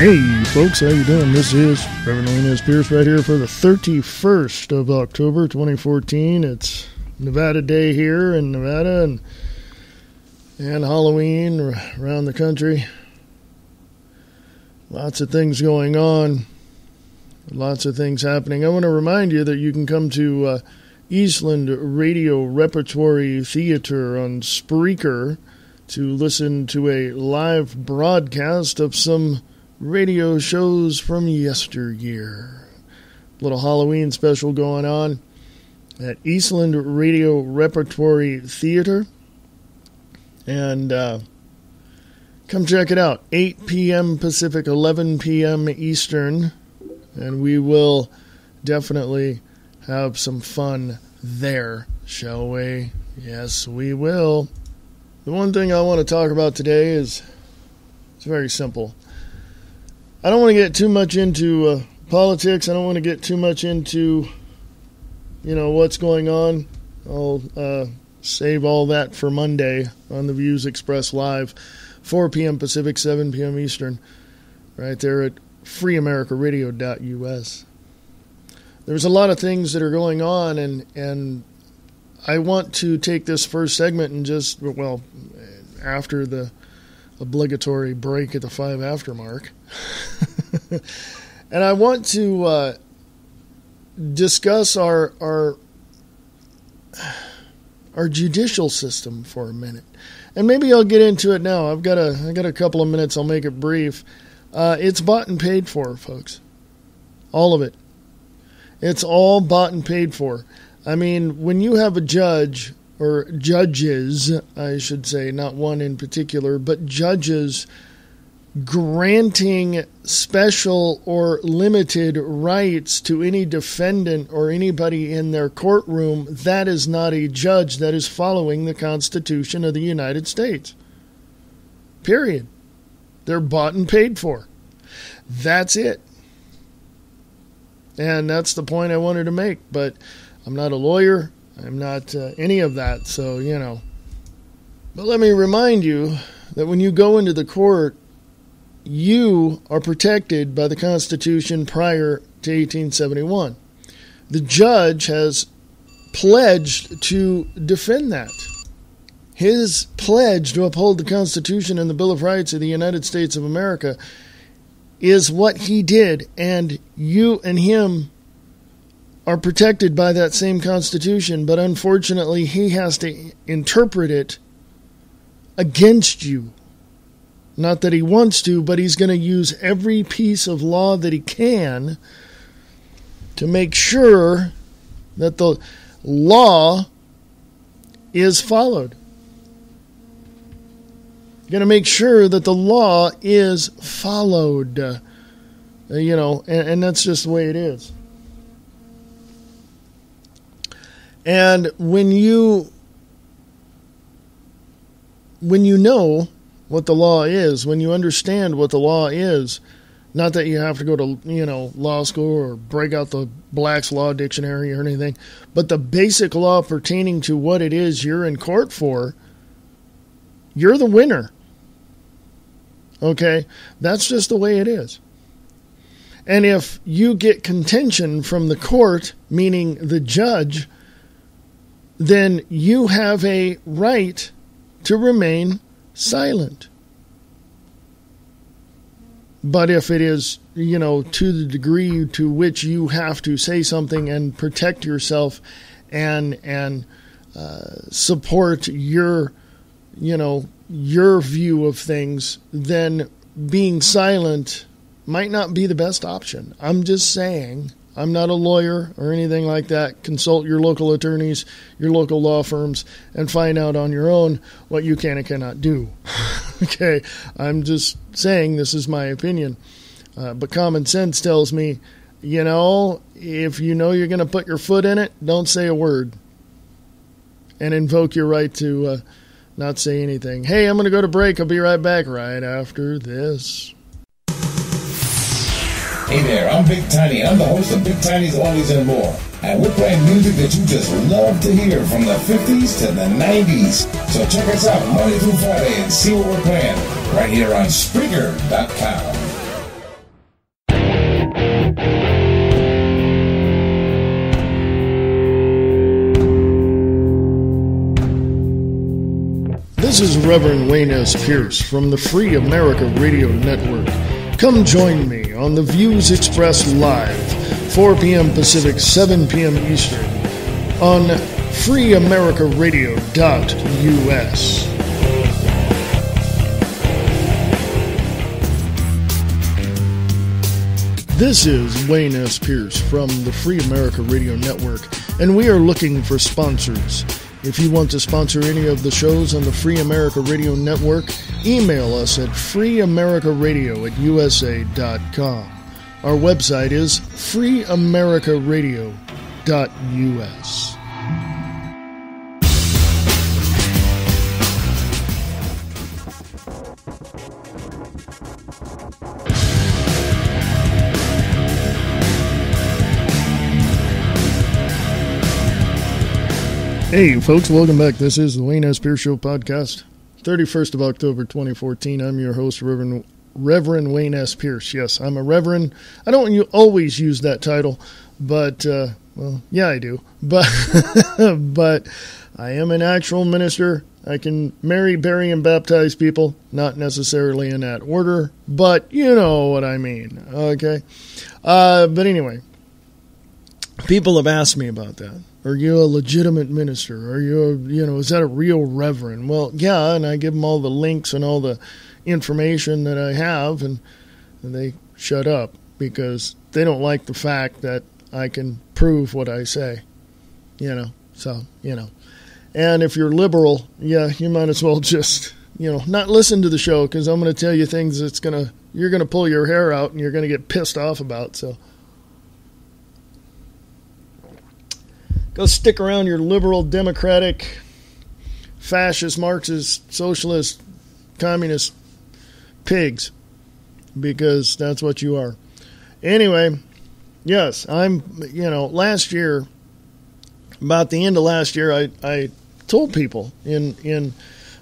Hey folks, how you doing? This is Reverend Wayne S. Pierce right here for the 31st of October 2014. It's Nevada Day here in Nevada and and Halloween around the country. Lots of things going on. Lots of things happening. I want to remind you that you can come to uh, Eastland Radio Repertory Theater on Spreaker to listen to a live broadcast of some radio shows from yesteryear. Little Halloween special going on at Eastland Radio Repertory Theater. And uh, come check it out. 8 p.m. Pacific, 11 p.m. Eastern. And we will definitely have some fun there, shall we? Yes, we will. The one thing I want to talk about today is it's very simple. I don't want to get too much into uh, politics. I don't want to get too much into, you know, what's going on. I'll uh, save all that for Monday on the Views Express Live, 4 p.m. Pacific, 7 p.m. Eastern, right there at freeamericaradio.us. There's a lot of things that are going on, and and I want to take this first segment and just well, after the obligatory break at the five after mark. and I want to uh, discuss our our our judicial system for a minute, and maybe I'll get into it now. I've got a I got a couple of minutes. I'll make it brief. Uh, it's bought and paid for, folks. All of it. It's all bought and paid for. I mean, when you have a judge or judges, I should say, not one in particular, but judges granting special or limited rights to any defendant or anybody in their courtroom, that is not a judge that is following the Constitution of the United States. Period. They're bought and paid for. That's it. And that's the point I wanted to make. But I'm not a lawyer. I'm not uh, any of that, so, you know. But let me remind you that when you go into the court, you are protected by the Constitution prior to 1871. The judge has pledged to defend that. His pledge to uphold the Constitution and the Bill of Rights of the United States of America is what he did, and you and him are protected by that same Constitution, but unfortunately, he has to interpret it against you. Not that he wants to, but he's going to use every piece of law that he can to make sure that the law is followed. Going to make sure that the law is followed. Uh, you know, and, and that's just the way it is. And when you when you know what the law is, when you understand what the law is, not that you have to go to, you know, law school or break out the Black's Law Dictionary or anything, but the basic law pertaining to what it is you're in court for, you're the winner. Okay? That's just the way it is. And if you get contention from the court, meaning the judge, then you have a right to remain silent. But if it is, you know, to the degree to which you have to say something and protect yourself and and uh, support your, you know, your view of things, then being silent might not be the best option. I'm just saying I'm not a lawyer or anything like that. Consult your local attorneys, your local law firms, and find out on your own what you can and cannot do. okay, I'm just saying this is my opinion. Uh, but common sense tells me, you know, if you know you're going to put your foot in it, don't say a word. And invoke your right to uh, not say anything. Hey, I'm going to go to break. I'll be right back right after this. Hey there, I'm Big Tiny. I'm the host of Big Tiny's Oldies and More. And we're playing music that you just love to hear from the 50s to the 90s. So check us out Monday through Friday and see what we're playing right here on Spreaker.com. This is Reverend Wayne S. Pierce from the Free America Radio Network. Come join me on the Views Express Live, 4 p.m. Pacific, 7 p.m. Eastern, on freeamericaradio.us. This is Wayne S. Pierce from the Free America Radio Network, and we are looking for sponsors. If you want to sponsor any of the shows on the Free America Radio Network, email us at freeamericaradio at usa.com. Our website is freeamericaradio.us. Hey, folks, welcome back. This is the Wayne S. Pierce Show podcast, 31st of October, 2014. I'm your host, Reverend, Reverend Wayne S. Pierce. Yes, I'm a Reverend. I don't you always use that title, but, uh, well, yeah, I do. But, but I am an actual minister. I can marry, bury, and baptize people, not necessarily in that order, but you know what I mean. Okay. Uh, but anyway, people have asked me about that are you a legitimate minister? Are you, a, you know, is that a real reverend? Well, yeah, and I give them all the links and all the information that I have, and, and they shut up because they don't like the fact that I can prove what I say, you know. So, you know. And if you're liberal, yeah, you might as well just, you know, not listen to the show because I'm going to tell you things that's going to, you're going to pull your hair out and you're going to get pissed off about. So, Go stick around your liberal, democratic, fascist, Marxist, socialist, communist pigs because that's what you are. Anyway, yes, I'm, you know, last year, about the end of last year, I, I told people in, in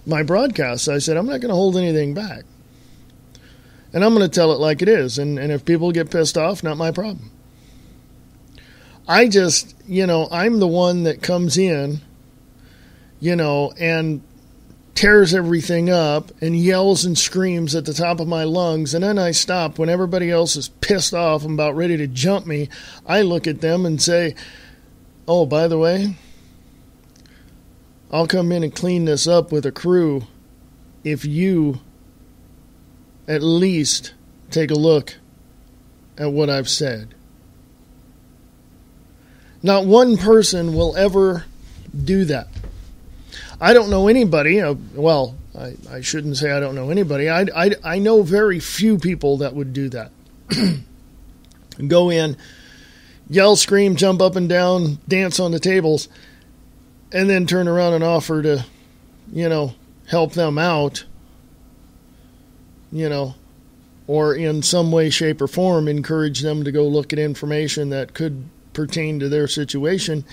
my broadcasts, I said, I'm not going to hold anything back. And I'm going to tell it like it is. And, and if people get pissed off, not my problem. I just, you know, I'm the one that comes in, you know, and tears everything up and yells and screams at the top of my lungs. And then I stop when everybody else is pissed off and about ready to jump me. I look at them and say, Oh, by the way, I'll come in and clean this up with a crew if you at least take a look at what I've said. Not one person will ever do that. I don't know anybody, uh, well, I, I, shouldn't say I don't know anybody. I, I, I know very few people that would do that. Go in, yell, scream, jump up and down, dance on the tables, and then turn around and offer to, you know, help them out, you know, or in some way, shape, or form encourage them to go look at information that could pertain to their situation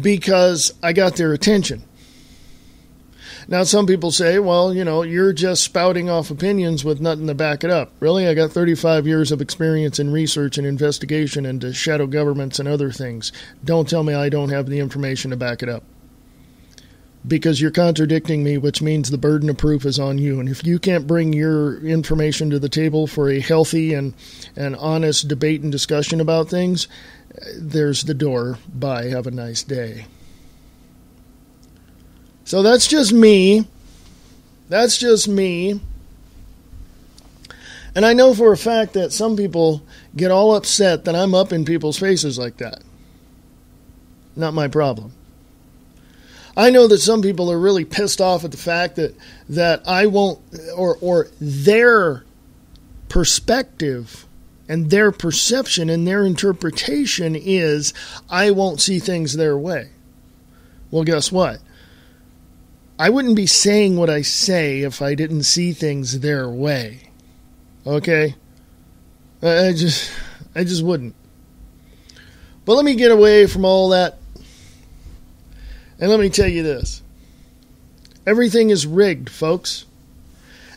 because I got their attention. Now, some people say, well, you know, you're just spouting off opinions with nothing to back it up. Really? I got 35 years of experience in research and investigation into shadow governments and other things. Don't tell me I don't have the information to back it up because you're contradicting me, which means the burden of proof is on you. And if you can't bring your information to the table for a healthy and, and honest debate and discussion about things, uh, there's the door. Bye. Have a nice day. So that's just me. That's just me. And I know for a fact that some people get all upset that I'm up in people's faces like that. Not my problem. I know that some people are really pissed off at the fact that that I won't or or their perspective and their perception and their interpretation is I won't see things their way. Well, guess what? I wouldn't be saying what I say if I didn't see things their way. Okay? I just I just wouldn't. But let me get away from all that and let me tell you this everything is rigged, folks.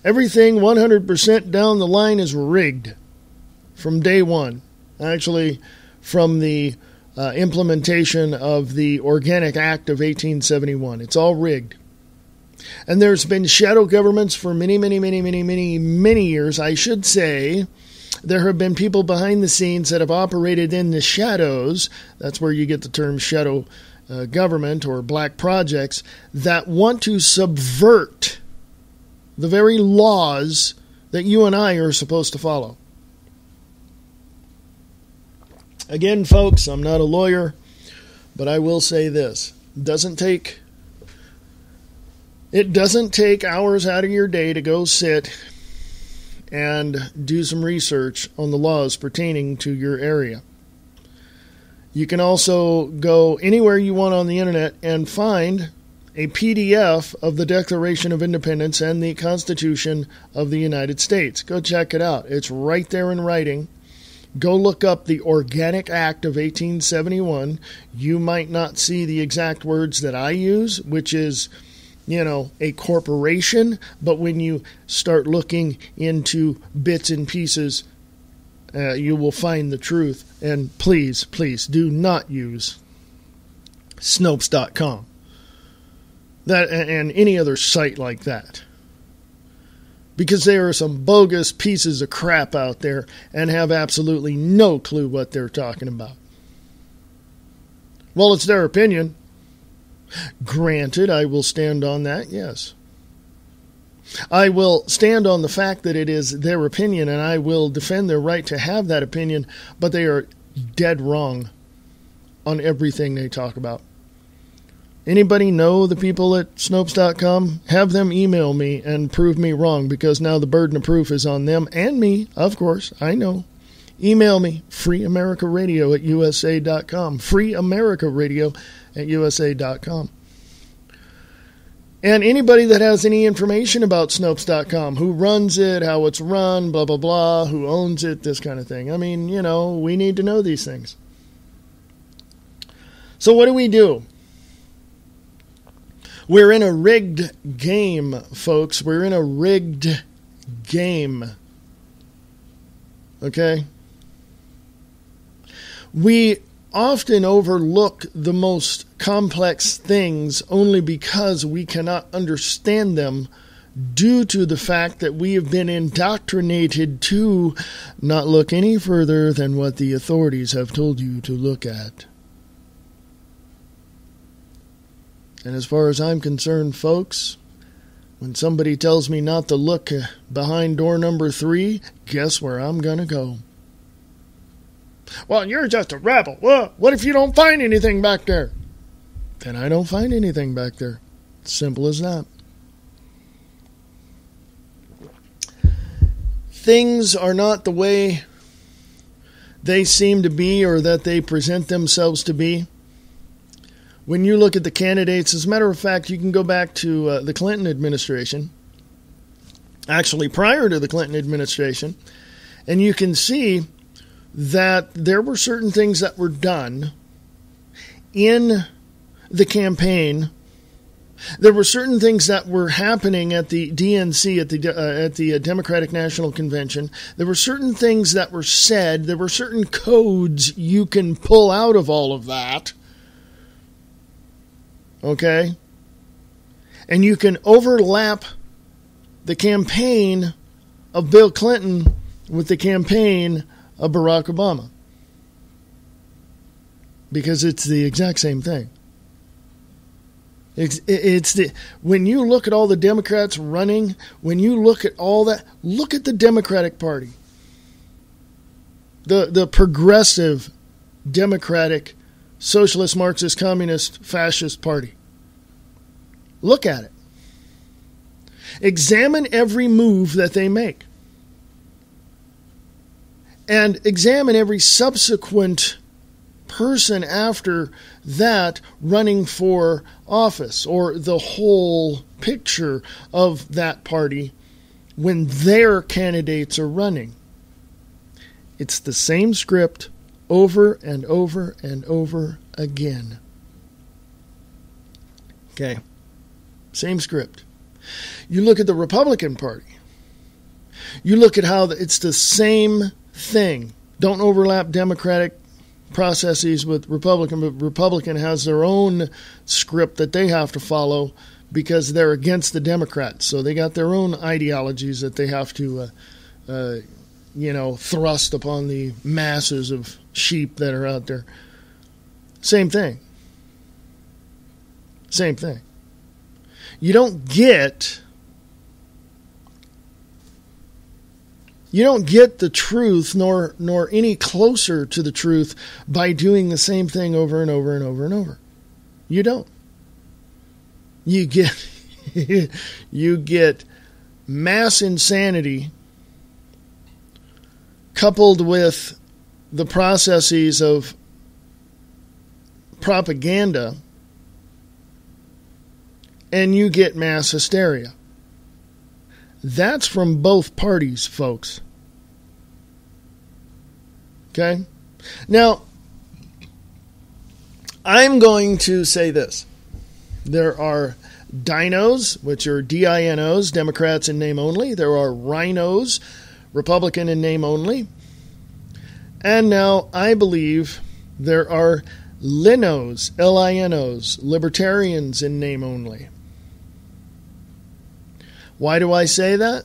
Everything 100% down the line is rigged from day one. Actually, from the uh, implementation of the Organic Act of 1871. It's all rigged. And there's been shadow governments for many, many, many, many, many, many years. I should say there have been people behind the scenes that have operated in the shadows. That's where you get the term shadow uh, government or black projects that want to subvert the very laws that you and I are supposed to follow. Again, folks, I'm not a lawyer, but I will say this. It doesn't take it doesn't take hours out of your day to go sit and do some research on the laws pertaining to your area. You can also go anywhere you want on the internet and find a PDF of the Declaration of Independence and the Constitution of the United States. Go check it out. It's right there in writing. Go look up the Organic Act of 1871. You might not see the exact words that I use, which is, you know, a corporation, but when you start looking into bits and pieces, uh, you will find the truth. And please, please do not use Snopes.com that and any other site like that because there are some bogus pieces of crap out there and have absolutely no clue what they're talking about. Well, it's their opinion. Granted, I will stand on that, yes. I will stand on the fact that it is their opinion and I will defend their right to have that opinion, but they are dead wrong on everything they talk about. Anybody know the people at Snopes.com? Have them email me and prove me wrong because now the burden of proof is on them and me, of course. I know. Email me, freeamericaradio at usa.com. Freeamericaradio at usa.com. And anybody that has any information about Snopes.com, who runs it, how it's run, blah, blah, blah, who owns it, this kind of thing. I mean, you know, we need to know these things. So, what do we do? We're in a rigged game, folks. We're in a rigged game. Okay? We often overlook the most complex things only because we cannot understand them due to the fact that we have been indoctrinated to not look any further than what the authorities have told you to look at. And as far as I'm concerned, folks, when somebody tells me not to look behind door number three, guess where I'm going to go? Well, you're just a rebel. Well, what if you don't find anything back there? Then I don't find anything back there. Simple as that. Things are not the way they seem to be or that they present themselves to be when you look at the candidates, as a matter of fact, you can go back to uh, the Clinton administration, actually prior to the Clinton administration, and you can see that there were certain things that were done in the campaign. There were certain things that were happening at the DNC at the uh, at the Democratic National Convention. There were certain things that were said. There were certain codes you can pull out of all of that Okay? And you can overlap the campaign of Bill Clinton with the campaign of Barack Obama. Because it's the exact same thing. It's, it's the when you look at all the Democrats running, when you look at all that, look at the Democratic Party. The the progressive Democratic Socialist Marxist Communist Fascist Party. Look at it. Examine every move that they make. And examine every subsequent person after that running for office or the whole picture of that party when their candidates are running. It's the same script over and over and over again. Okay. Same script. You look at the Republican Party. You look at how it's the same thing. Don't overlap Democratic processes with Republican, but Republican has their own script that they have to follow because they're against the Democrats. So they got their own ideologies that they have to, uh, uh, you know, thrust upon the masses of sheep that are out there. Same thing. Same thing. You don't get you don't get the truth nor nor any closer to the truth by doing the same thing over and over and over and over. You don't. You get you get mass insanity coupled with the processes of propaganda and you get mass hysteria. That's from both parties, folks. Okay? Now, I'm going to say this. There are dinos, which are DINOs, Democrats in name only. There are rhinos, Republican in name only. And now I believe there are linos, L I N Os, libertarians in name only. Why do I say that?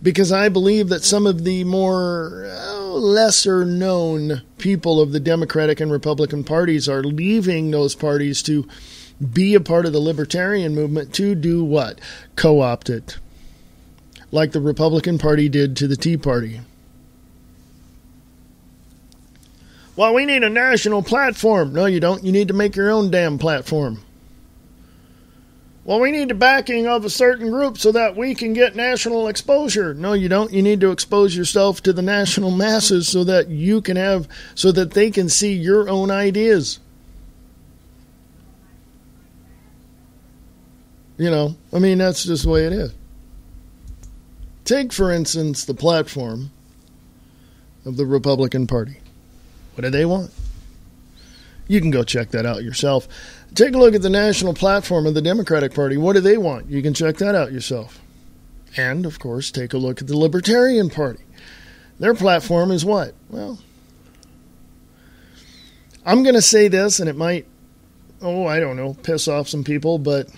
Because I believe that some of the more oh, lesser known people of the Democratic and Republican parties are leaving those parties to be a part of the libertarian movement to do what? Co opt it. Like the Republican Party did to the Tea Party. Well, we need a national platform. No, you don't. You need to make your own damn platform. Well, we need the backing of a certain group so that we can get national exposure. No, you don't. You need to expose yourself to the national masses so that you can have, so that they can see your own ideas. You know, I mean, that's just the way it is. Take, for instance, the platform of the Republican Party. What do they want? You can go check that out yourself. Take a look at the national platform of the Democratic Party. What do they want? You can check that out yourself. And, of course, take a look at the Libertarian Party. Their platform is what? Well, I'm going to say this, and it might, oh, I don't know, piss off some people, but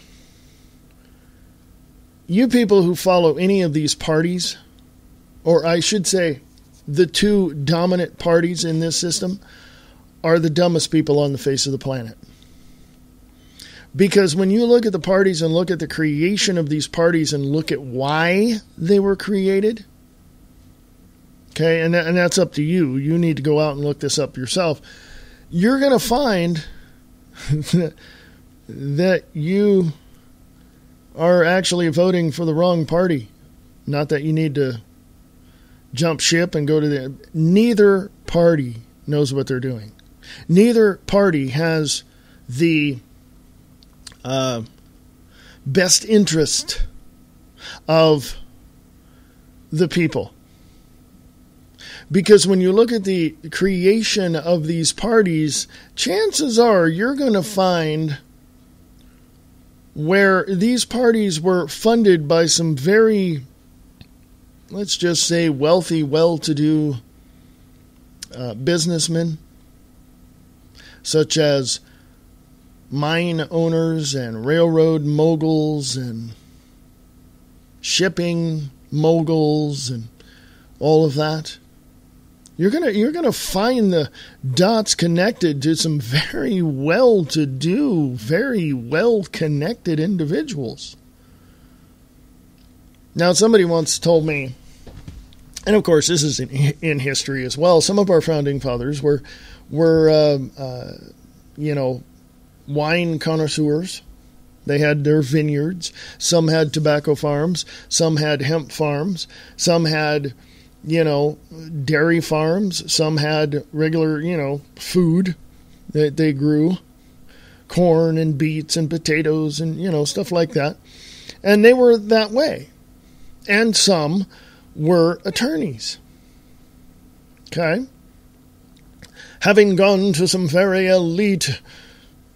you people who follow any of these parties, or I should say, the two dominant parties in this system, are the dumbest people on the face of the planet. Because when you look at the parties and look at the creation of these parties and look at why they were created, okay, and, and that's up to you. You need to go out and look this up yourself. You're going to find that you are actually voting for the wrong party. Not that you need to jump ship and go to the. Neither party knows what they're doing. Neither party has the uh, best interest of the people. Because when you look at the creation of these parties, chances are you're going to find where these parties were funded by some very, let's just say, wealthy, well to do uh, businessmen, such as mine owners and railroad moguls and shipping moguls and all of that you're gonna you're gonna find the dots connected to some very well to do, very well connected individuals. Now, somebody once told me, and of course this is in, in history as well. Some of our founding fathers were were uh, uh, you know wine connoisseurs. They had their vineyards. Some had tobacco farms. Some had hemp farms. Some had you know, dairy farms. Some had regular, you know, food that they grew corn and beets and potatoes and, you know, stuff like that. And they were that way. And some were attorneys. Okay? Having gone to some very elite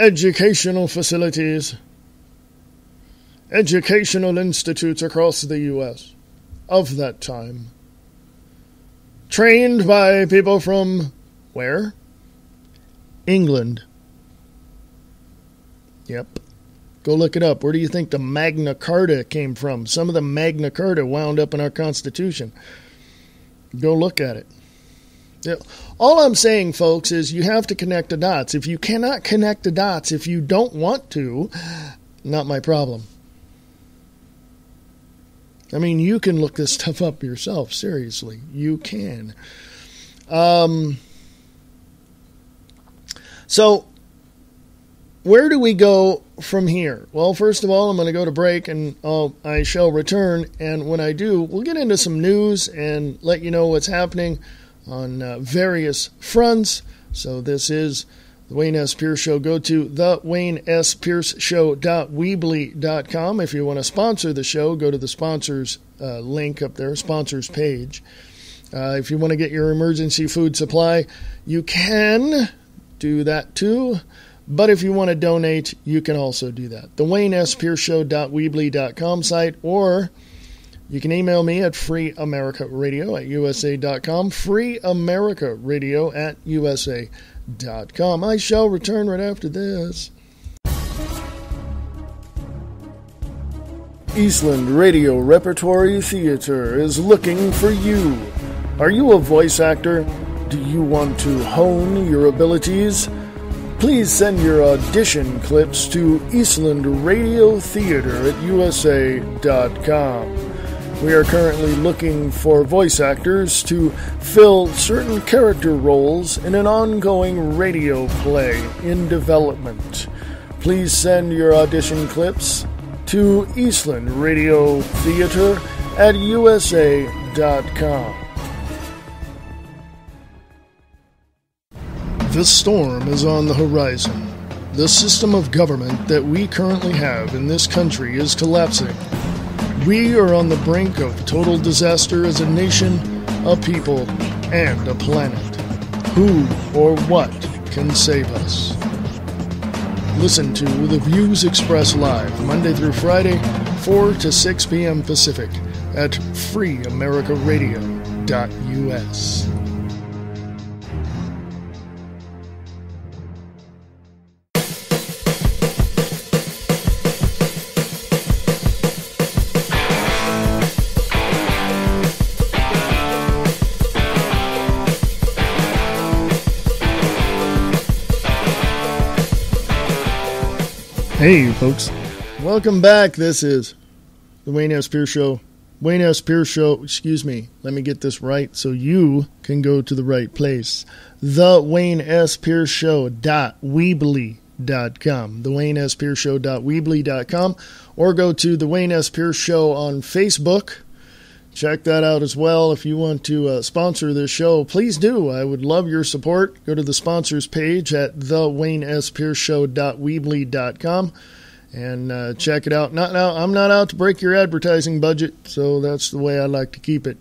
educational facilities, educational institutes across the U.S. of that time trained by people from where? England. Yep. Go look it up. Where do you think the Magna Carta came from? Some of the Magna Carta wound up in our Constitution. Go look at it. All I'm saying, folks, is you have to connect the dots. If you cannot connect the dots, if you don't want to, not my problem. I mean, you can look this stuff up yourself. Seriously, you can. Um, so, where do we go from here? Well, first of all, I'm going to go to break and I'll, I shall return. And when I do, we'll get into some news and let you know what's happening on uh, various fronts. So this is the Wayne S. Pierce Show. Go to the Wayne S. Pierce. If you want to sponsor the show, go to the sponsors uh, link up there, sponsors page. Uh, if you want to get your emergency food supply, you can do that too. But if you want to donate, you can also do that. The Wayne S. Pierce site or you can email me at freeamericaradio at usa.com, freeamericaradio at usa.com. I shall return right after this. Eastland Radio Repertory Theater is looking for you. Are you a voice actor? Do you want to hone your abilities? Please send your audition clips to Eastland Radio Theater at usa.com. We are currently looking for voice actors to fill certain character roles in an ongoing radio play in development. Please send your audition clips to Eastland Radio Theater at USA.com. The storm is on the horizon. The system of government that we currently have in this country is collapsing. We are on the brink of total disaster as a nation, a people, and a planet. Who or what can save us? Listen to The Views Express Live, Monday through Friday, 4 to 6 p.m. Pacific, at freeamericaradio.us. Hey, folks. Welcome back. This is the Wayne S. Pierce Show. Wayne S. Pierce Show, excuse me, let me get this right so you can go to the right place. The Wayne S. Pierce Show dot Weebly.com. The Wayne S. Pierce Show dot Weebly.com. Or go to the Wayne S. Pierce Show on Facebook. Check that out as well. If you want to uh, sponsor this show, please do. I would love your support. Go to the sponsors page at thewaynespierceshow.weebly.com and uh, check it out. Not now, I'm not out to break your advertising budget, so that's the way I like to keep it.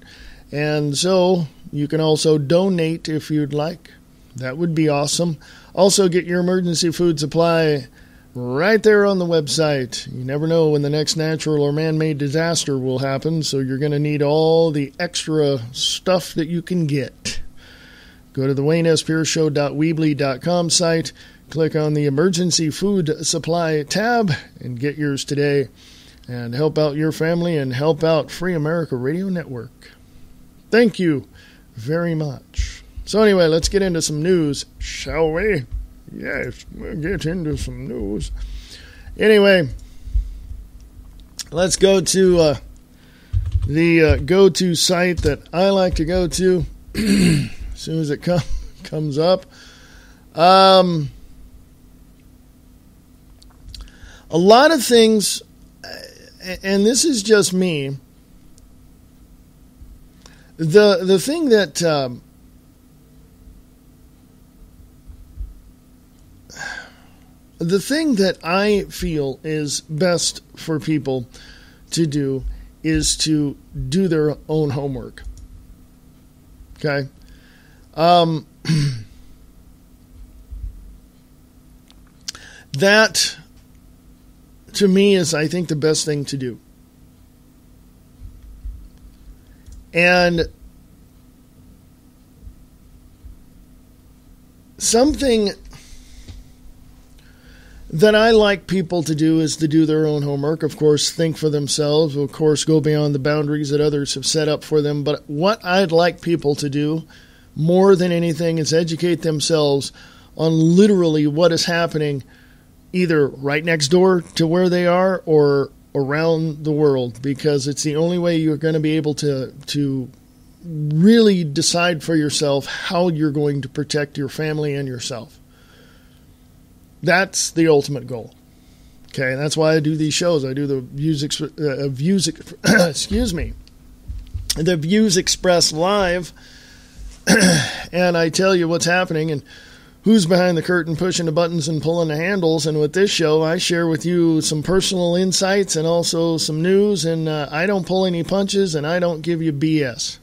And so you can also donate if you'd like. That would be awesome. Also, get your emergency food supply right there on the website. You never know when the next natural or man made disaster will happen, so you're going to need all the extra stuff that you can get. Go to the WayneSPierceShow.weebly.com site, click on the Emergency Food Supply tab, and get yours today. And help out your family and help out Free America Radio Network. Thank you very much. So, anyway, let's get into some news, shall we? Yes, we'll get into some news. Anyway, let's go to uh, the uh, go to site that I like to go to as soon as it com- comes up. Um, a lot of things, and this is just me. The the thing that um, the thing that I feel is best for people to do is to do their own homework. Okay? Um, that, to me, is, I think, the best thing to do. And something that I like people to do is to do their own homework. Of course, think for themselves. Of course, go beyond the boundaries that others have set up for them. But what I'd like people to do more than anything is educate themselves on literally what is happening either right next door to where they are or around the world because it's the only way you're going to be able to to really decide for yourself how you're going to protect your family and yourself. That's the ultimate goal. Okay, and that's why I do these shows. I do the views, uh, views excuse me, the Views Express live, and I tell you what's happening and who's behind the curtain pushing the buttons and pulling the handles. And with this show, I share with you some personal insights and also some news. And uh, I don't pull any punches and I don't give you BS.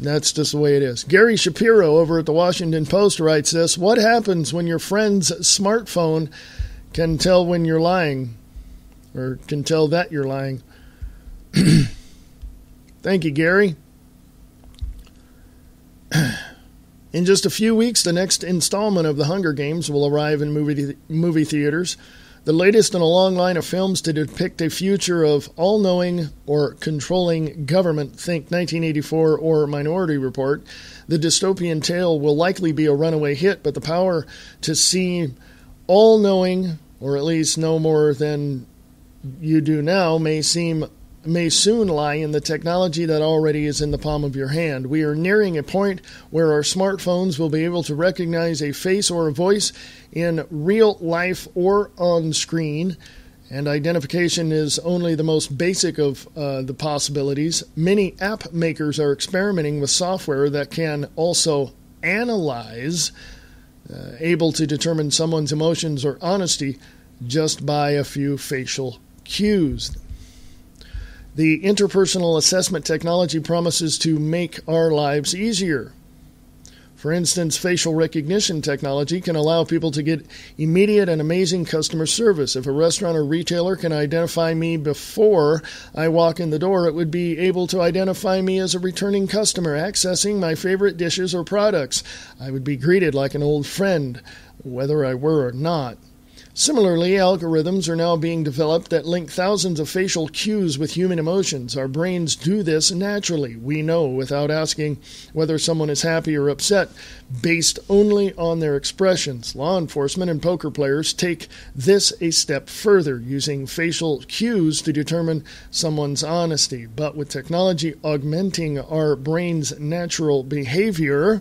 That's just the way it is. Gary Shapiro over at the Washington Post writes this What happens when your friend's smartphone can tell when you're lying? Or can tell that you're lying? Thank you, Gary. In just a few weeks, the next installment of The Hunger Games will arrive in movie, movie theaters the latest in a long line of films to depict a future of all knowing or controlling government, think 1984 or Minority Report. The dystopian tale will likely be a runaway hit, but the power to see all knowing, or at least no more than you do now, may seem may soon lie in the technology that already is in the palm of your hand. We are nearing a point where our smartphones will be able to recognize a face or a voice in real life or on screen. And identification is only the most basic of uh, the possibilities. Many app makers are experimenting with software that can also analyze, uh, able to determine someone's emotions or honesty just by a few facial cues. The interpersonal assessment technology promises to make our lives easier. For instance, facial recognition technology can allow people to get immediate and amazing customer service. If a restaurant or retailer can identify me before I walk in the door, it would be able to identify me as a returning customer accessing my favorite dishes or products. I would be greeted like an old friend, whether I were or not. Similarly, algorithms are now being developed that link thousands of facial cues with human emotions. Our brains do this naturally. We know without asking whether someone is happy or upset based only on their expressions. Law enforcement and poker players take this a step further, using facial cues to determine someone's honesty. But with technology augmenting our brain's natural behavior,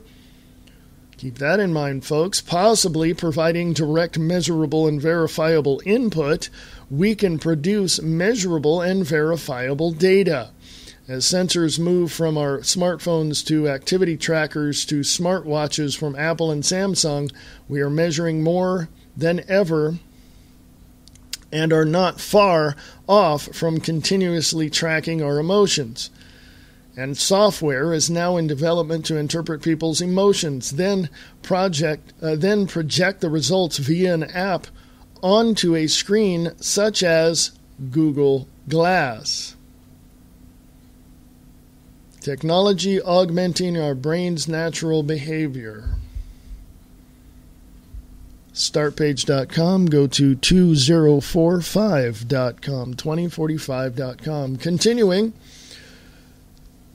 Keep that in mind, folks. Possibly providing direct, measurable, and verifiable input, we can produce measurable and verifiable data. As sensors move from our smartphones to activity trackers to smartwatches from Apple and Samsung, we are measuring more than ever and are not far off from continuously tracking our emotions and software is now in development to interpret people's emotions, then project uh, then project the results via an app onto a screen such as Google Glass. Technology augmenting our brain's natural behavior. Startpage.com, go to 2045.com, 2045.com. Continuing.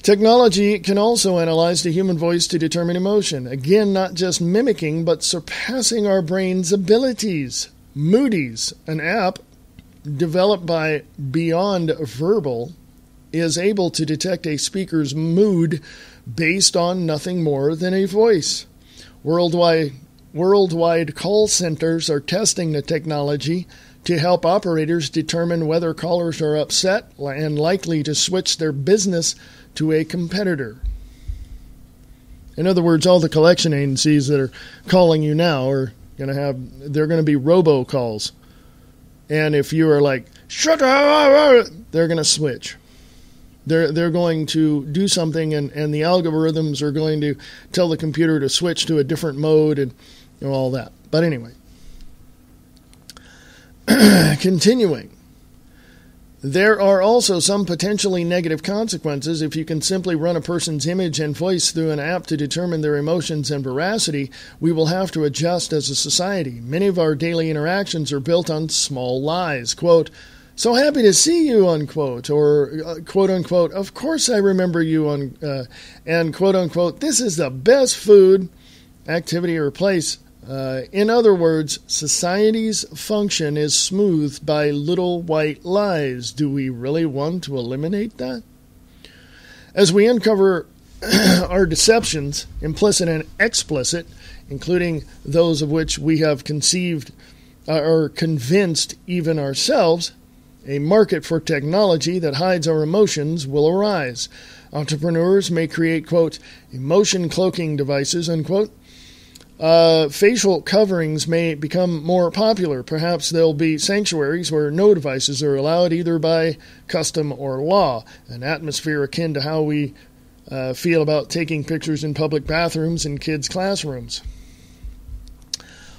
Technology can also analyze the human voice to determine emotion. Again, not just mimicking, but surpassing our brain's abilities. Moodies, an app developed by Beyond Verbal, is able to detect a speaker's mood based on nothing more than a voice. Worldwide, worldwide call centers are testing the technology to help operators determine whether callers are upset and likely to switch their business to a competitor. In other words, all the collection agencies that are calling you now are going to have, they're going to be robocalls. And if you are like, shut up, they're going to switch. They're, they're going to do something, and, and the algorithms are going to tell the computer to switch to a different mode and you know, all that. But anyway, continuing. There are also some potentially negative consequences if you can simply run a person's image and voice through an app to determine their emotions and veracity. We will have to adjust as a society. Many of our daily interactions are built on small lies. Quote, so happy to see you, unquote, or uh, quote unquote, of course I remember you, on, uh, and quote unquote, this is the best food, activity, or place uh, in other words, society's function is smoothed by little white lies. Do we really want to eliminate that? As we uncover our deceptions, implicit and explicit, including those of which we have conceived uh, or convinced even ourselves, a market for technology that hides our emotions will arise. Entrepreneurs may create, quote, emotion cloaking devices, unquote, uh, facial coverings may become more popular. Perhaps there'll be sanctuaries where no devices are allowed either by custom or law, an atmosphere akin to how we uh, feel about taking pictures in public bathrooms and kids' classrooms.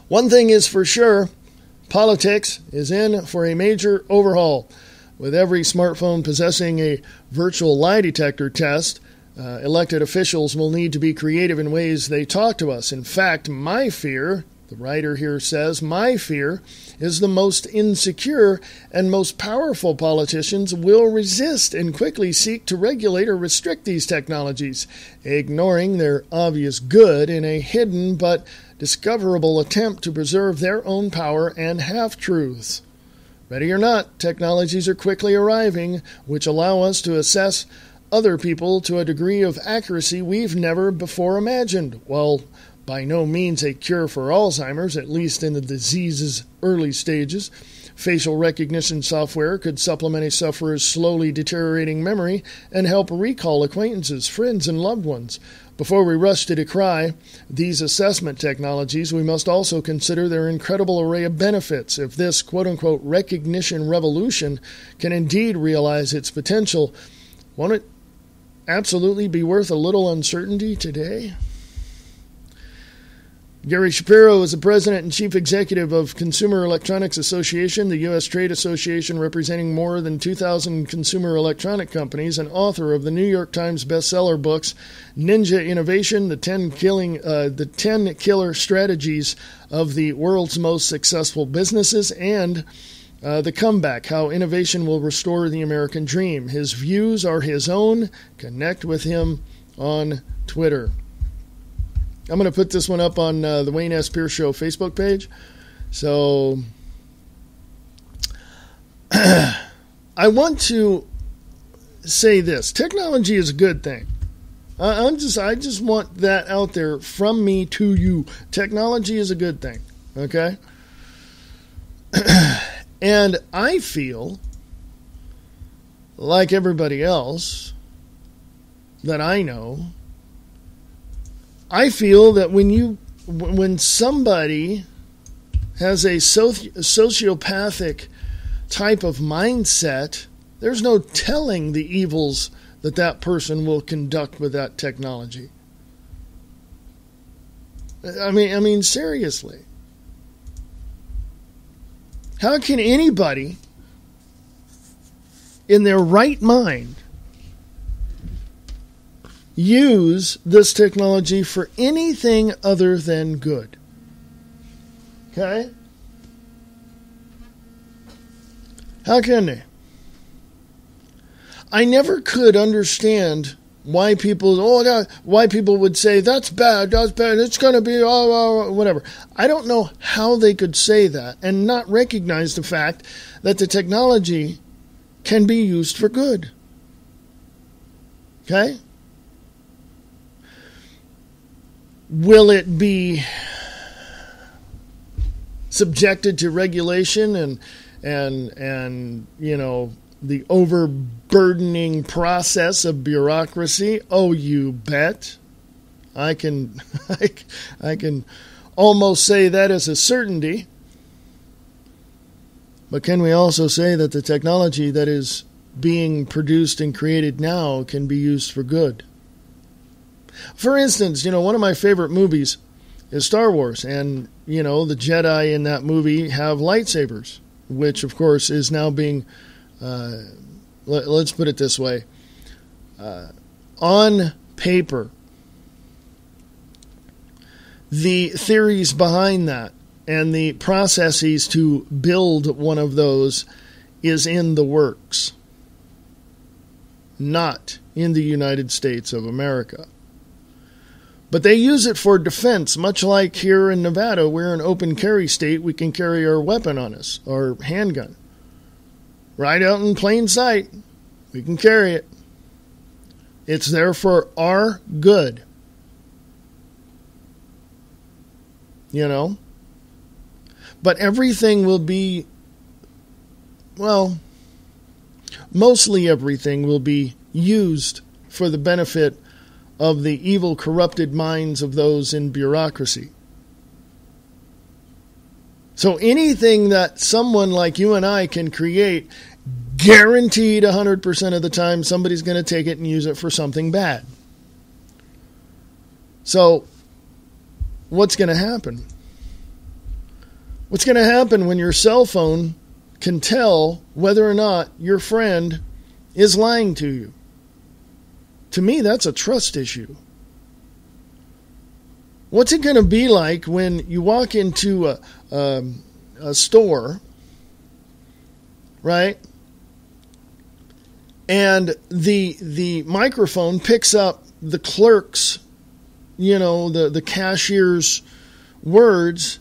One thing is for sure politics is in for a major overhaul. With every smartphone possessing a virtual lie detector test, uh, elected officials will need to be creative in ways they talk to us. In fact, my fear, the writer here says, my fear is the most insecure and most powerful politicians will resist and quickly seek to regulate or restrict these technologies, ignoring their obvious good in a hidden but discoverable attempt to preserve their own power and half truths. Ready or not, technologies are quickly arriving, which allow us to assess other people to a degree of accuracy we've never before imagined. While by no means a cure for Alzheimer's, at least in the disease's early stages, facial recognition software could supplement a sufferer's slowly deteriorating memory and help recall acquaintances, friends, and loved ones. Before we rush to decry these assessment technologies, we must also consider their incredible array of benefits. If this quote unquote recognition revolution can indeed realize its potential, won't it absolutely be worth a little uncertainty today? Gary Shapiro is the president and chief executive of Consumer Electronics Association, the U.S. trade association representing more than 2,000 consumer electronic companies, and author of the New York Times bestseller books Ninja Innovation: The 10 Killing uh, the 10 Killer Strategies of the World's Most Successful Businesses and uh, the comeback, how innovation will restore the American dream. His views are his own. Connect with him on Twitter. I'm going to put this one up on uh, the Wayne S. Pierce Show Facebook page. So I want to say this technology is a good thing. I'm just I just want that out there from me to you. Technology is a good thing. Okay? And I feel like everybody else that I know, I feel that when you when somebody has a sociopathic type of mindset, there's no telling the evils that that person will conduct with that technology. I mean, I mean seriously. How can anybody in their right mind use this technology for anything other than good? Okay? How can they? I never could understand why people oh why people would say that's bad that's bad it's going to be oh, oh, whatever. I don't know how they could say that and not recognize the fact that the technology can be used for good. Okay? Will it be subjected to regulation and and and you know the overburdening process of bureaucracy? Oh, you bet. I can, I, can almost say that as a certainty. But can we also say that the technology that is being produced and created now can be used for good? For instance, you know, one of my favorite movies is Star Wars, and, you know, the Jedi in that movie have lightsabers, which, of course, is now being uh, let, us put it this way uh, on paper, the theories behind that and the processes to build one of those is in the works, not in the United States of America. But they use it for defense, much like here in Nevada, we're an open carry state. We can carry our weapon on us, our handgun. Right out in plain sight, we can carry it. It's there for our good. You know? But everything will be, well, mostly everything will be used for the benefit of the evil, corrupted minds of those in bureaucracy. So anything that someone like you and I can create, guaranteed 100% of the time, somebody's going to take it and use it for something bad. So, what's going to happen? What's going to happen when your cell phone can tell whether or not your friend is lying to you? To me, that's a trust issue. What's it going to be like when you walk into a, a, a store, right? And the the microphone picks up the clerk's, you know, the, the cashier's words,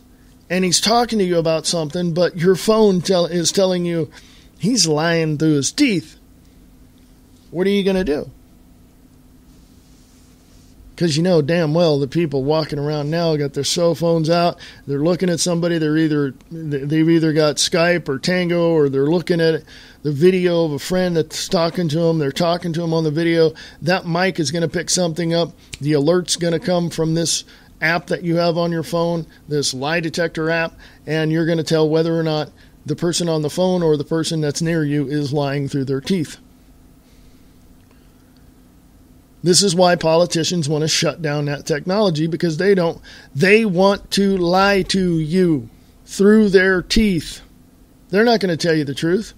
and he's talking to you about something, but your phone tell, is telling you he's lying through his teeth. What are you going to do? Because you know damn well the people walking around now got their cell phones out. They're looking at somebody. They're either they've either got skype or tango or they're looking at the video of a friend that's talking to them they're talking to them on the video. That mic is going to pick something up. The alert's going to come from this app that you have on your phone this lie detector app and you're going to tell whether or not the person on the phone or the person that's near you is lying through their teeth this is why politicians want to shut down that technology because they don't they want to lie to you through their teeth. They're not going to tell you the truth.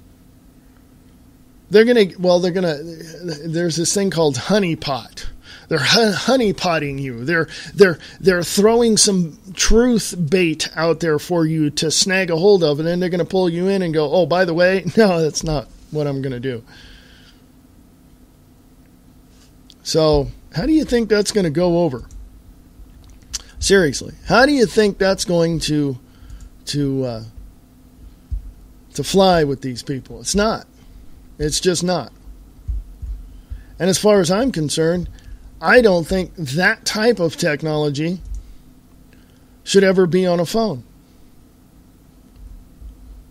They're going to well they're going to there's this thing called honeypot. They're honeypotting you. They're they're they're throwing some truth bait out there for you to snag a hold of and then they're going to pull you in and go, "Oh, by the way, no, that's not what I'm going to do." So, how do you think that's going to go over? Seriously, how do you think that's going to to uh, to fly with these people? It's not. It's just not. And as far as I'm concerned, I don't think that type of technology should ever be on a phone.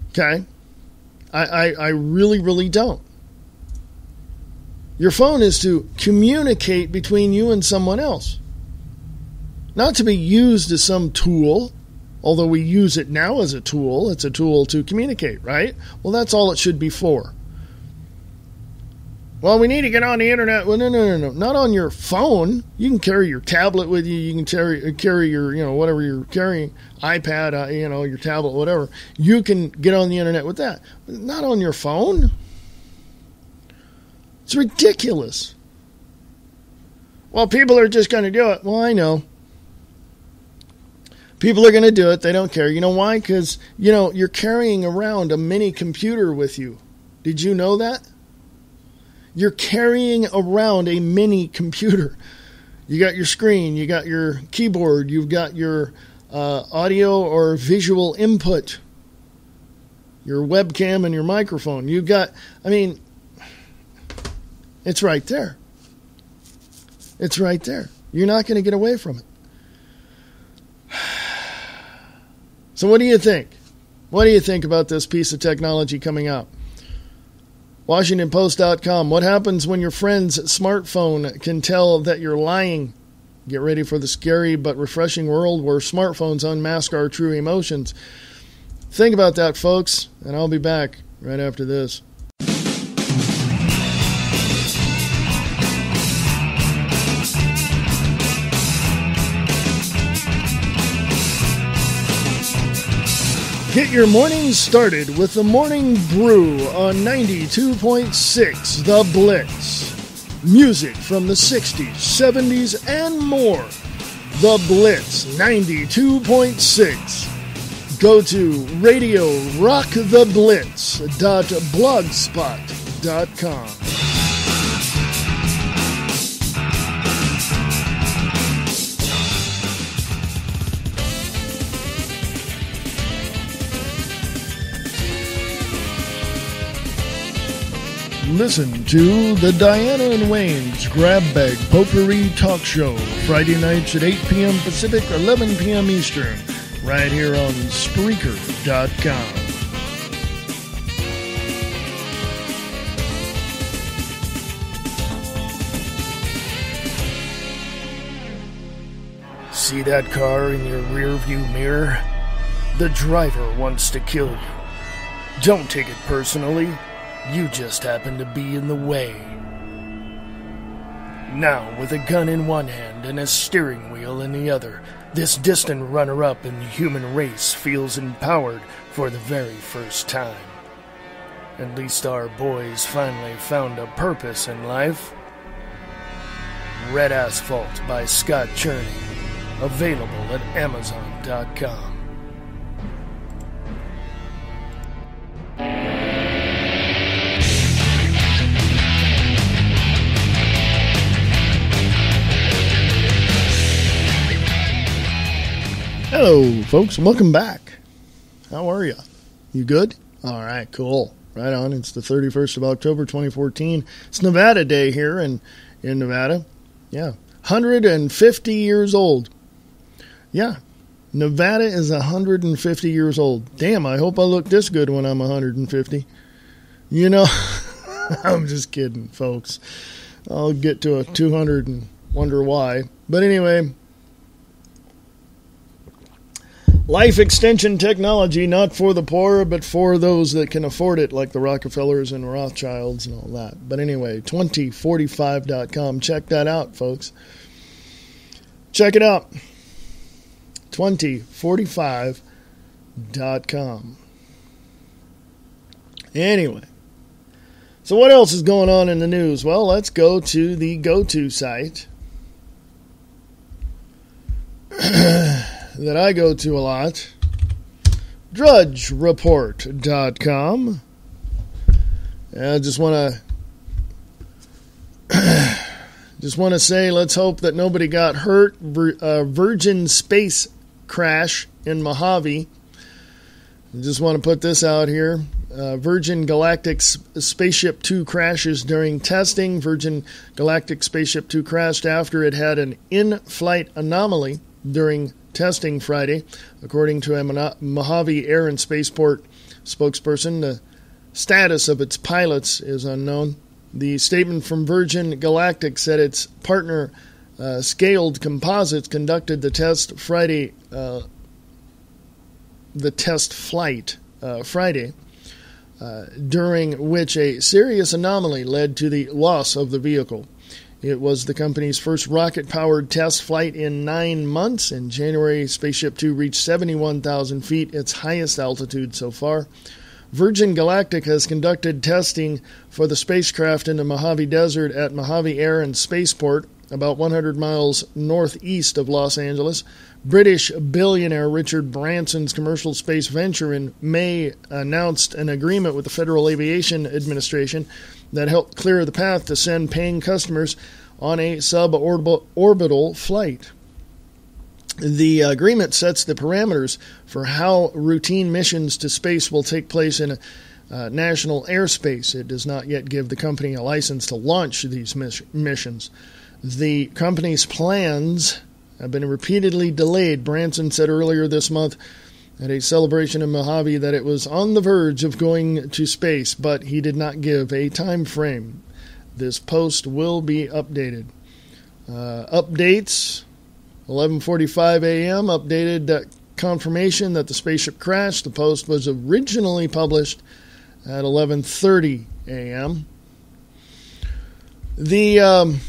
Okay? I, I, I really, really don't. Your phone is to communicate between you and someone else, not to be used as some tool. Although we use it now as a tool, it's a tool to communicate, right? Well, that's all it should be for. Well, we need to get on the internet. Well, no, no, no, no, not on your phone. You can carry your tablet with you. You can carry carry your, you know, whatever you're carrying, iPad, uh, you know, your tablet, whatever. You can get on the internet with that, not on your phone. It's ridiculous. Well, people are just going to do it. Well, I know. People are going to do it. They don't care. You know why? Because, you know, you're carrying around a mini computer with you. Did you know that? You're carrying around a mini computer. You got your screen, you got your keyboard, you've got your uh, audio or visual input, your webcam, and your microphone. You've got, I mean, it's right there. It's right there. You're not going to get away from it. So, what do you think? What do you think about this piece of technology coming out? WashingtonPost.com. What happens when your friend's smartphone can tell that you're lying? Get ready for the scary but refreshing world where smartphones unmask our true emotions. Think about that, folks, and I'll be back right after this. Get your morning started with the morning brew on 92.6 The Blitz. Music from the 60s, 70s, and more. The Blitz 92.6. Go to radiorocktheblitz.blogspot.com. Listen to the Diana and Wayne's Grab Bag Potpourri Talk Show, Friday nights at 8 p.m. Pacific, 11 p.m. Eastern, right here on Spreaker.com. See that car in your rearview mirror? The driver wants to kill you. Don't take it personally. You just happen to be in the way. Now, with a gun in one hand and a steering wheel in the other, this distant runner up in the human race feels empowered for the very first time. At least our boys finally found a purpose in life. Red Asphalt by Scott Cherney. Available at Amazon.com. Hello, folks. Welcome back. How are you? You good? All right, cool. Right on. It's the 31st of October, 2014. It's Nevada Day here in, in Nevada. Yeah. 150 years old. Yeah. Nevada is 150 years old. Damn, I hope I look this good when I'm 150. You know, I'm just kidding, folks. I'll get to a 200 and wonder why. But anyway, life extension technology not for the poor but for those that can afford it like the rockefellers and rothschilds and all that. But anyway 2045.com check that out folks. Check it out. 2045.com anyway so what else is going on in the news? Well let's go to the go-to site that I go to a lot drudgereport.com. I just want to just want to say let's hope that nobody got hurt. Uh, Virgin space crash in Mojave. I just want to put this out here. Uh, Virgin Galactic Spaceship 2 crashes during testing. Virgin Galactic Spaceship 2 crashed after it had an in flight anomaly during testing Friday. According to a Mojave Air and Spaceport spokesperson, the status of its pilots is unknown. The statement from Virgin Galactic said its partner, uh, Scaled Composites, conducted the test Friday, uh, the test flight uh, Friday, uh, during which a serious anomaly led to the loss of the vehicle. It was the company's first rocket powered test flight in nine months. In January, Spaceship Two reached 71,000 feet, its highest altitude so far. Virgin Galactic has conducted testing for the spacecraft in the Mojave Desert at Mojave Air and Spaceport, about 100 miles northeast of Los Angeles. British billionaire Richard Branson's commercial space venture in May announced an agreement with the Federal Aviation Administration that helped clear the path to send paying customers on a suborbital orbital flight. The agreement sets the parameters for how routine missions to space will take place in uh, national airspace. It does not yet give the company a license to launch these missions. The company's plans have been repeatedly delayed. Branson said earlier this month at a celebration in Mojave that it was on the verge of going to space, but he did not give a time frame. This post will be updated. Uh, updates 11:45 a.m. updated uh, confirmation that the spaceship crashed. The post was originally published at 11:30 a.m. The um,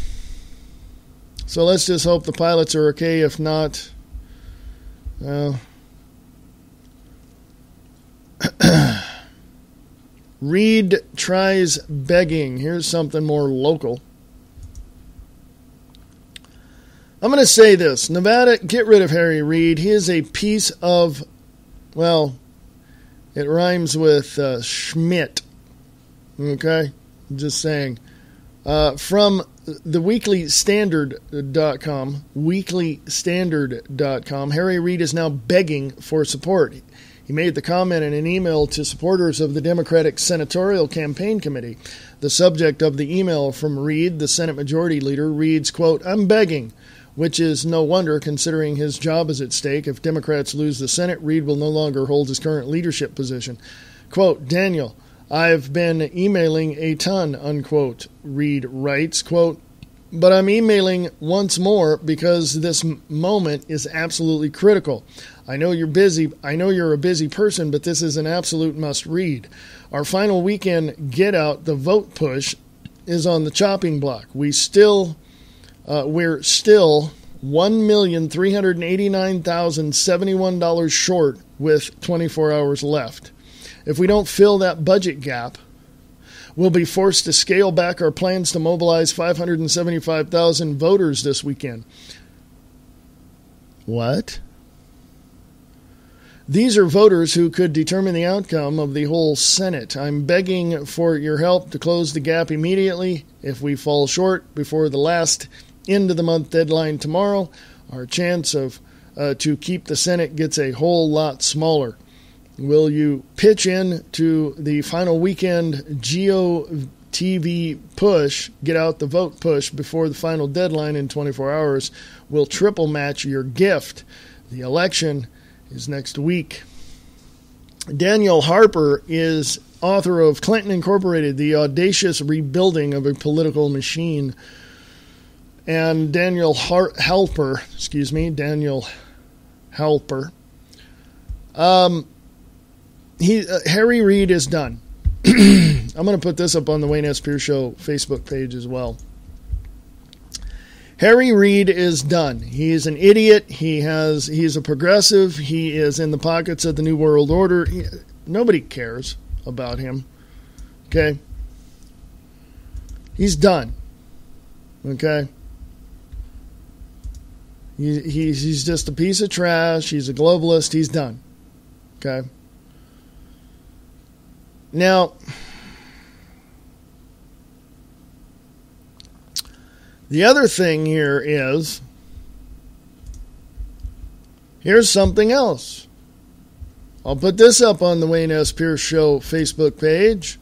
so let's just hope the pilots are okay. If not, well, Reid tries begging. Here's something more local. I'm going to say this Nevada, get rid of Harry Reid. He is a piece of, well, it rhymes with uh, Schmidt. Okay? Just saying. Uh, from the weeklystandard.com, weeklystandard.com, Harry Reid is now begging for support. He made the comment in an email to supporters of the Democratic Senatorial Campaign Committee. The subject of the email from Reid, the Senate Majority Leader, reads, quote, I'm begging, which is no wonder considering his job is at stake. If Democrats lose the Senate, Reid will no longer hold his current leadership position. Quote, Daniel, I've been emailing a ton, unquote, Reid writes, quote, but I'm emailing once more because this moment is absolutely critical. I know you're busy. I know you're a busy person, but this is an absolute must read. Our final weekend get out, the vote push, is on the chopping block. We still, uh, we're still one million three hundred eighty-nine thousand seventy-one dollars short with 24 hours left. If we don't fill that budget gap, we'll be forced to scale back our plans to mobilize 575,000 voters this weekend. What? These are voters who could determine the outcome of the whole Senate. I'm begging for your help to close the gap immediately. If we fall short before the last end of the month deadline tomorrow, our chance of uh, to keep the Senate gets a whole lot smaller. Will you pitch in to the final weekend Geo TV push, get out the vote push before the final deadline in 24 hours? Will triple match your gift. The election is next week. Daniel Harper is author of Clinton Incorporated, The Audacious Rebuilding of a Political Machine. And Daniel Har- excuse me, Daniel Halper. Um, he uh, Harry Reid is done. I'm going to put this up on the Wayne S. Pierce Show Facebook page as well. Harry Reid is done. He is an idiot. He has he's a progressive. He is in the pockets of the New World Order. He, nobody cares about him. Okay? He's done. Okay? He, he's, he's just a piece of trash. He's a globalist. He's done. Okay? Now, The other thing here is here's something else. I'll put this up on the Wayne S. Pierce Show Facebook page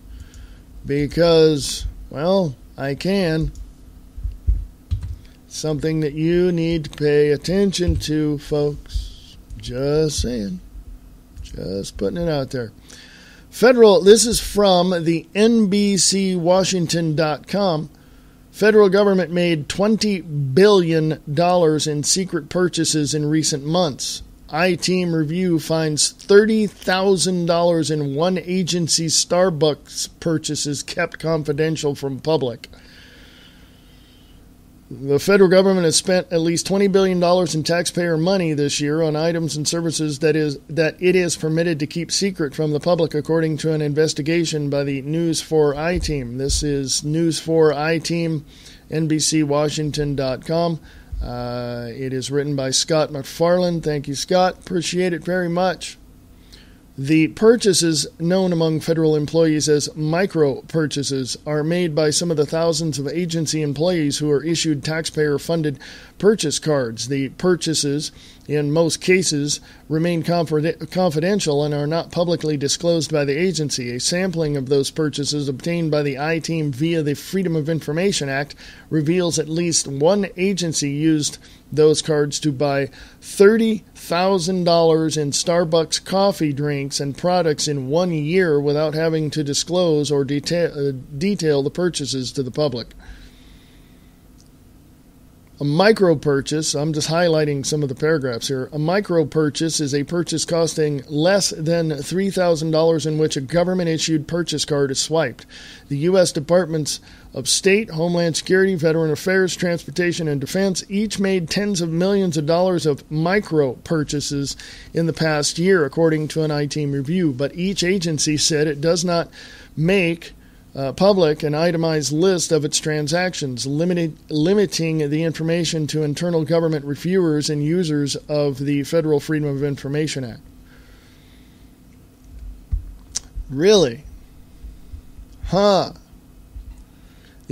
because, well, I can. Something that you need to pay attention to, folks. Just saying. Just putting it out there. Federal, this is from the NBCWashington.com. Federal government made $20 billion in secret purchases in recent months. I-Team Review finds $30,000 in one agency's Starbucks purchases kept confidential from public. The federal government has spent at least $20 billion in taxpayer money this year on items and services that is that it is permitted to keep secret from the public, according to an investigation by the News 4 I team. This is News 4 I team, NBCWashington.com. Uh, it is written by Scott McFarland. Thank you, Scott. Appreciate it very much. The purchases known among federal employees as micro purchases are made by some of the thousands of agency employees who are issued taxpayer funded purchase cards. The purchases, in most cases, remain confidential and are not publicly disclosed by the agency. A sampling of those purchases obtained by the I team via the Freedom of Information Act reveals at least one agency used those cards to buy $30,000 in Starbucks coffee drinks and products in one year without having to disclose or detail, uh, detail the purchases to the public. A micro purchase, I'm just highlighting some of the paragraphs here. A micro purchase is a purchase costing less than $3,000 in which a government issued purchase card is swiped. The U.S. Departments of State, Homeland Security, Veteran Affairs, Transportation, and Defense each made tens of millions of dollars of micro purchases in the past year, according to an I-Team review. But each agency said it does not make uh, public an itemized list of its transactions, limited, limiting the information to internal government reviewers and users of the Federal Freedom of Information Act. Really? Huh.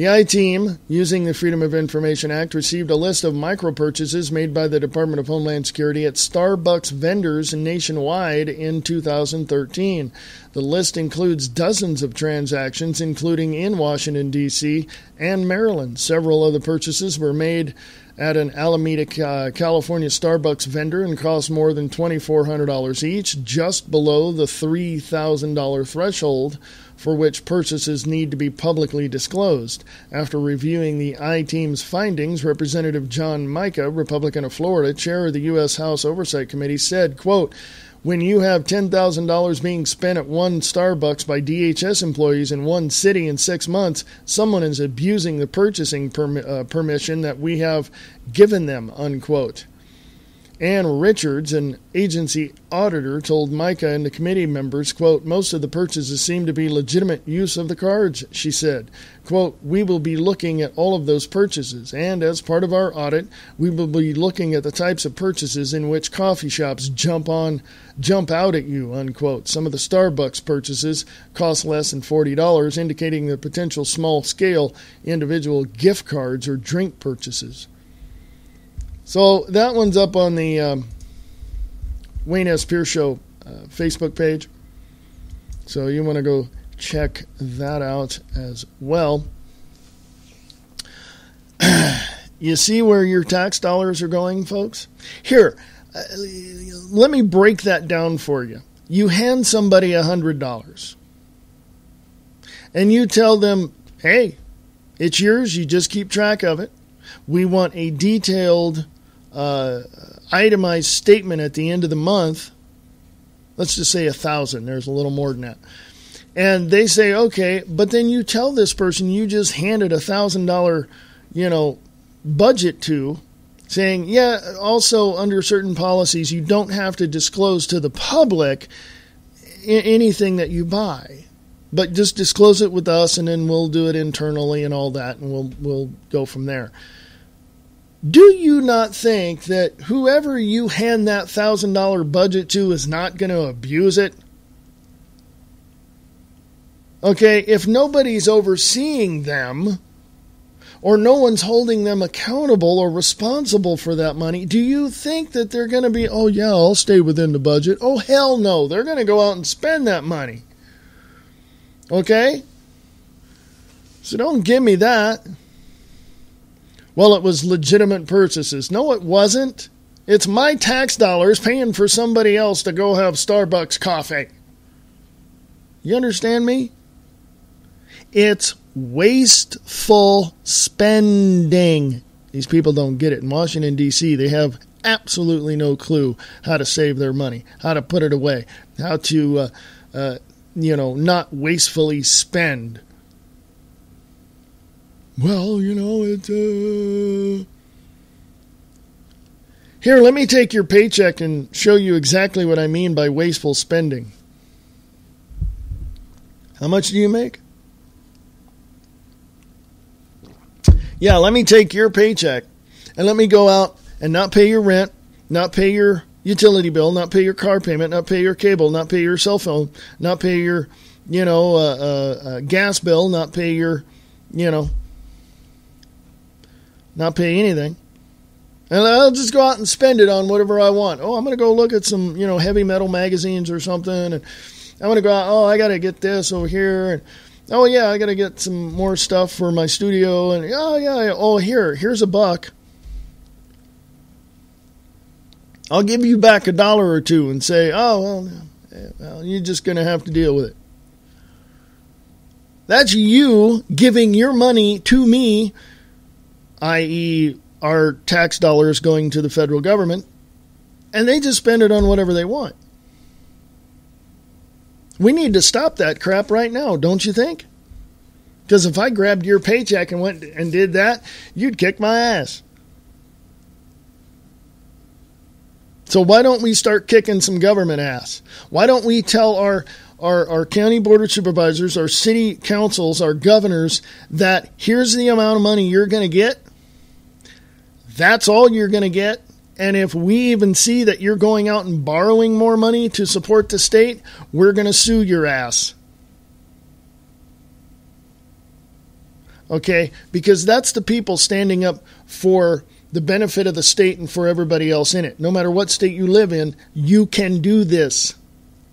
The I team, using the Freedom of Information Act, received a list of micro purchases made by the Department of Homeland Security at Starbucks vendors nationwide in 2013. The list includes dozens of transactions, including in Washington, D.C. and Maryland. Several of the purchases were made at an Alameda, uh, California Starbucks vendor and cost more than $2,400 each, just below the $3,000 threshold for which purchases need to be publicly disclosed. After reviewing the I team's findings, Representative John Mica, Republican of Florida, chair of the U.S. House Oversight Committee, said, quote, when you have $10,000 being spent at one Starbucks by DHS employees in one city in six months, someone is abusing the purchasing permi- uh, permission that we have given them, unquote. Ann Richards, an agency auditor, told Mica and the committee members, quote, most of the purchases seem to be legitimate use of the cards, she said. Quote, we will be looking at all of those purchases, and as part of our audit, we will be looking at the types of purchases in which coffee shops jump on jump out at you, unquote. Some of the Starbucks purchases cost less than $40, indicating the potential small scale individual gift cards or drink purchases. So that one's up on the um, Wayne S. Pierce Show uh, Facebook page. So you want to go check that out as well. you see where your tax dollars are going, folks? Here, uh, let me break that down for you. You hand somebody a $100 and you tell them, hey, it's yours, you just keep track of it. We want a detailed uh, itemized statement at the end of the month, let's just say a thousand, there's a little more than that. And they say, okay, but then you tell this person you just handed a thousand dollar, you know, budget to, saying, yeah, also under certain policies, you don't have to disclose to the public anything that you buy. But just disclose it with us, and then we'll do it internally and all that, and we'll we'll go from there. Do you not think that whoever you hand that $1,000 budget to is not going to abuse it? Okay, if nobody's overseeing them, or no one's holding them accountable or responsible for that money, do you think that they're going to be, oh, yeah, I'll stay within the budget? Oh, hell no. They're going to go out and spend that money. Okay? So don't give me that. Well, it was legitimate purchases. No, it wasn't. It's my tax dollars paying for somebody else to go have Starbucks coffee. You understand me? It's wasteful spending. These people don't get it. In Washington, D.C., they have absolutely no clue how to save their money, how to put it away, how to, uh, uh, you know, not wastefully spend. Well, you know, it's. Uh... Here, let me take your paycheck and show you exactly what I mean by wasteful spending. How much do you make? Yeah, let me take your paycheck and let me go out and not pay your rent, not pay your utility bill, not pay your car payment, not pay your cable, not pay your cell phone, not pay your, you know, uh, uh, uh, gas bill, not pay your, you know, not pay anything. And I'll just go out and spend it on whatever I want. Oh, I'm going to go look at some, you know, heavy metal magazines or something. And I'm going to go out, oh, I got to get this over here. And oh, yeah, I got to get some more stuff for my studio. And oh, yeah, oh, here, here's a buck. I'll give you back a dollar or two and say, oh, well, well you're just going to have to deal with it. That's you giving your money to me i.e., our tax dollars going to the federal government, and they just spend it on whatever they want. We need to stop that crap right now, don't you think? Because if I grabbed your paycheck and went and did that, you'd kick my ass. So why don't we start kicking some government ass? Why don't we tell our our, our county board of supervisors, our city councils, our governors that here's the amount of money you're going to get. That's all you're going to get. And if we even see that you're going out and borrowing more money to support the state, we're going to sue your ass. Okay? Because that's the people standing up for the benefit of the state and for everybody else in it. No matter what state you live in, you can do this.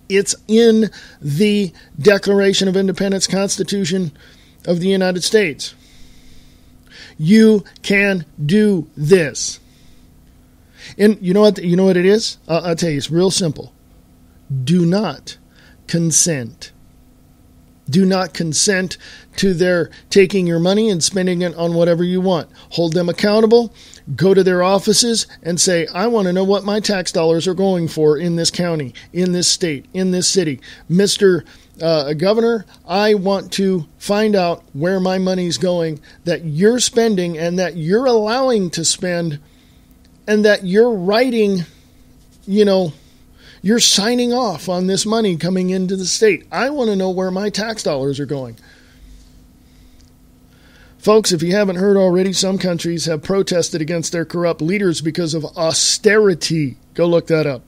It's in the Declaration of Independence Constitution of the United States. You can do this. And you know what? You know what it is? I'll, I'll tell you. It's real simple. Do not consent. Do not consent to their taking your money and spending it on whatever you want. Hold them accountable go to their offices and say, I want to know what my tax dollars are going for in this county, in this state, in this city. Mr. Uh, Governor, I want to find out where my money's going that you're spending and that you're allowing to spend and that you're writing, you know, you're signing off on this money coming into the state. I want to know where my tax dollars are going. Folks, if you haven't heard already, some countries have protested against their corrupt leaders because of austerity. Go look that up.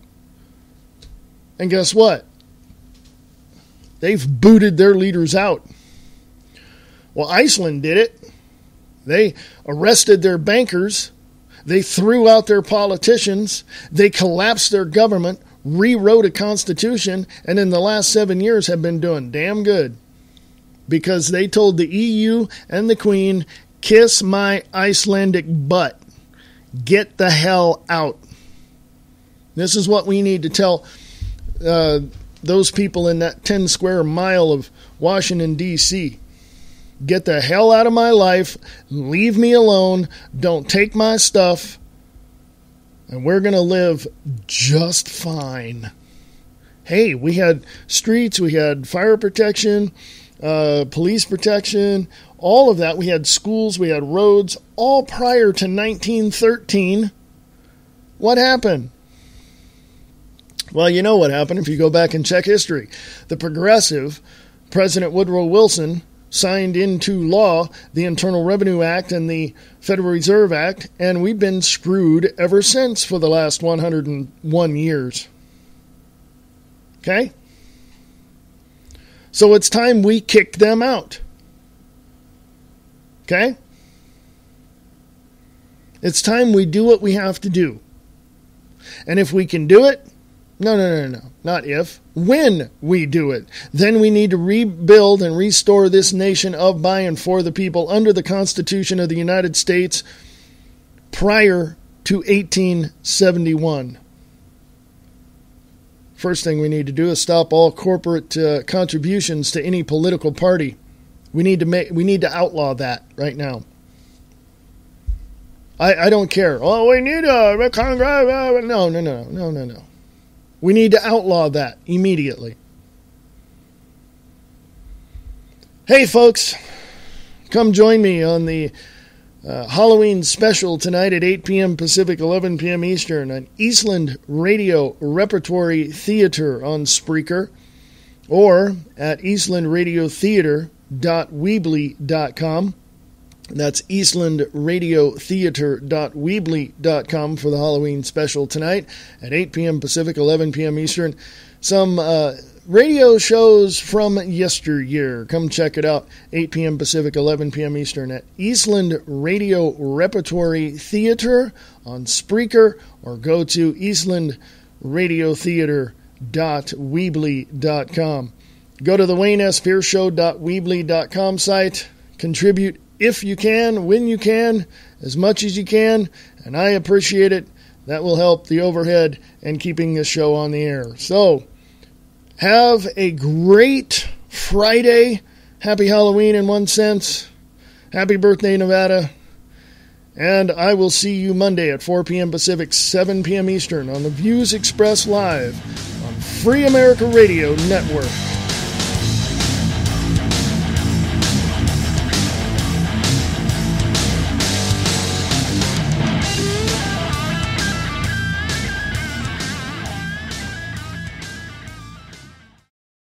And guess what? They've booted their leaders out. Well, Iceland did it. They arrested their bankers. They threw out their politicians. They collapsed their government, rewrote a constitution, and in the last seven years have been doing damn good because they told the EU and the Queen, kiss my Icelandic butt. Get the hell out. This is what we need to tell uh, those people in that 10 square mile of Washington, D.C. Get the hell out of my life. Leave me alone. Don't take my stuff. And we're going to live just fine. Hey, we had streets, we had fire protection, uh, police protection, all of that. We had schools, we had roads, all prior to 1913. What happened? Well, you know what happened if you go back and check history. The progressive President Woodrow Wilson signed into law the Internal Revenue Act and the Federal Reserve Act, and we've been screwed ever since for the last 101 years. Okay? So it's time we kick them out. Okay? It's time we do what we have to do. And if we can do it, no, no, no, no, not if, when we do it, then we need to rebuild and restore this nation of, by, and for the people under the Constitution of the United States prior to 1871. First thing we need to do is stop all corporate uh, contributions to any political party. We need to make we need to outlaw that right now. I, I don't care. Oh, we need a Congress. Uh, no, no, no, no, no, no. We need to outlaw that immediately. Hey, folks, come join me on the uh, Halloween special tonight at 8 p.m. Pacific, 11 p.m. Eastern on Eastland Radio Repertory Theater on Spreaker or at eastlandradiotheater.weebly.com. That's eastlandradiotheater.weebly.com for the Halloween special tonight at 8 p.m. Pacific, 11 p.m. Eastern. Some uh, radio shows from yesteryear. Come check it out. 8 p.m. Pacific, 11 p.m. Eastern at Eastland Radio Repertory Theater on Spreaker or go to eastlandradiotheater.weebly.com. Go to the Wayne S. Pierce Show.weebly.com site. Contribute if you can, when you can, as much as you can, and I appreciate it. That will help the overhead and keeping this show on the air. So, have a great Friday. Happy Halloween in one sense. Happy birthday, Nevada. And I will see you Monday at 4 p.m. Pacific, 7 p.m. Eastern on the Views Express Live on Free America Radio Network.